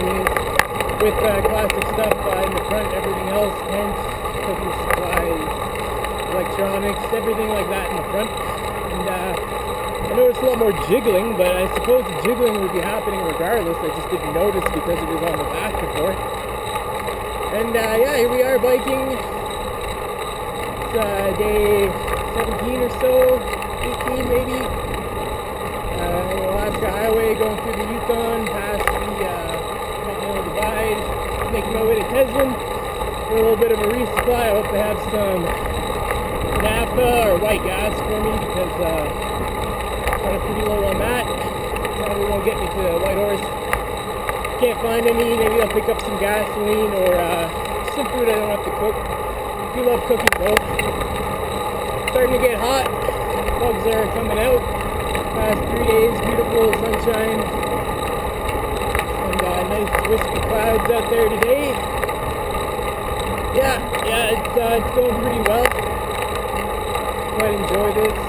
with uh, plastic stuff uh, in the front, everything else, tents, cooking supplies, electronics, everything like that in the front. And uh, I noticed a lot more jiggling, but I suppose the jiggling would be happening regardless. I just didn't notice because it was on the back before. And uh, yeah, here we are biking. It's uh, day 17 or so, 18 maybe. Uh, Alaska Highway going through the Yukon past Making my way to Teslin for a little bit of a resupply. I hope they have some naphtha or white gas for me because uh, I'm pretty low on that. Probably won't get me to Whitehorse. Can't find any. Maybe I'll pick up some gasoline or uh, some food I don't have to cook. I do love cooking though. Starting to get hot. Bugs are coming out. Past three days, beautiful sunshine. Nice wispy clouds out there today. Yeah, yeah, it's, uh, it's going pretty well. Quite enjoy this.